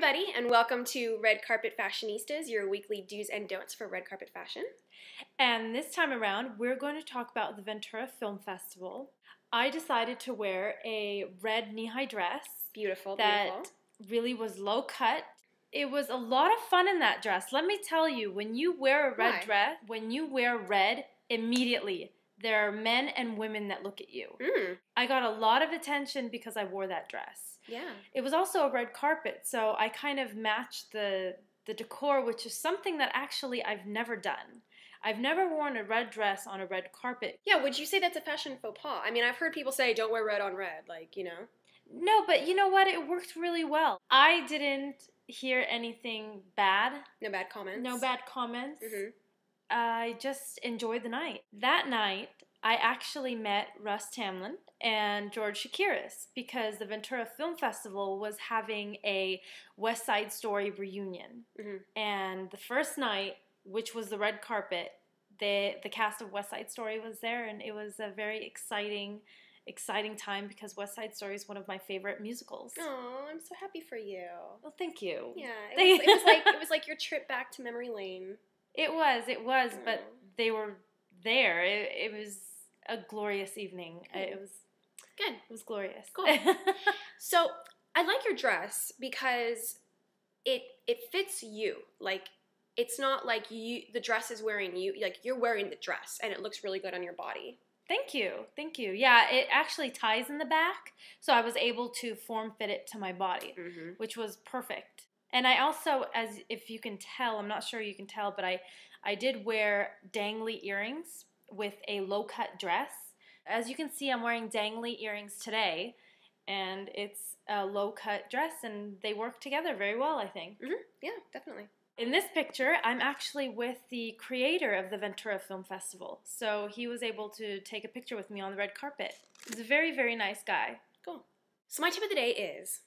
everybody, and welcome to Red Carpet Fashionistas, your weekly do's and don'ts for red carpet fashion. And this time around, we're going to talk about the Ventura Film Festival. I decided to wear a red knee high dress Beautiful, that beautiful. really was low cut. It was a lot of fun in that dress. Let me tell you, when you wear a red Why? dress, when you wear red, immediately there are men and women that look at you. Mm, I got a lot of attention because I wore that dress. yeah. It was also a red carpet, so I kind of matched the the decor, which is something that actually I've never done. I've never worn a red dress on a red carpet. Yeah, would you say that's a fashion faux pas? I mean, I've heard people say don't wear red on red, like, you know. No, but you know what? It worked really well. I didn't hear anything bad, No bad comments. no bad comments. hmm I just enjoyed the night. That night, I actually met Russ Tamblyn and George Chakiris because the Ventura Film Festival was having a West Side Story reunion. Mhm. And the first night, which was the red carpet, the the cast of West Side Story was there, and it was a very exciting, exciting time because West Side Story is one of my favorite musicals. Oh, I'm so happy for you. Well, thank you. Yeah, it was, it was like it was like your trip back to memory lane. It was, it was, but they were there. It, it was a glorious evening. Cool. It was, Good. it was glorious. Cool. So I like your dress because it it fits you. Like it's not like you the dress is wearing you. Like you're wearing the dress, and it looks really good on your body. thank you, thank you. Yeah, it actually ties in the back, so I was able to form fit it to my body, Mm-hmm. which was perfect. And I also, as if you can tell, I'm not sure you can tell, but I I did wear dangly earrings with a low cut dress. As you can see, I'm wearing dangly earrings today, and it's a low cut dress, and they work together very well, I think. Mm-hmm. Yeah, definitely. In this picture, I'm actually with the creator of the Ventura Film Festival, so he was able to take a picture with me on the red carpet. He's a very, very nice guy. Cool. So my tip of the day is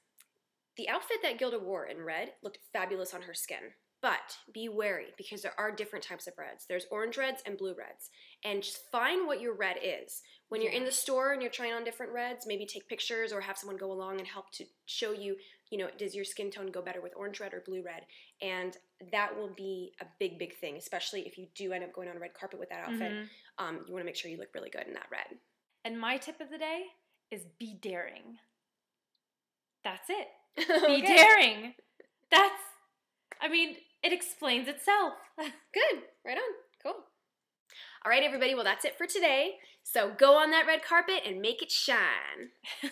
the outfit that Gilda wore in red looked fabulous on her skin. But be wary because there are different types of reds. There's orange reds and blue reds. And just find what your red is. When you're in the store and you're trying on different reds, maybe take pictures or have someone go along and help to show you, you know, does your skin tone go better with orange red or blue red? And that will be a big, big thing, especially if you do end up going on a red carpet with that outfit. Mhm. Um, you want to make sure you look really good in that red. And my tip of the day is be daring. That's it. Be daring. That's, I mean, it explains itself. Good. Right on. Cool. All right, everybody. Well, that's it for today. So go on that red carpet and make it shine.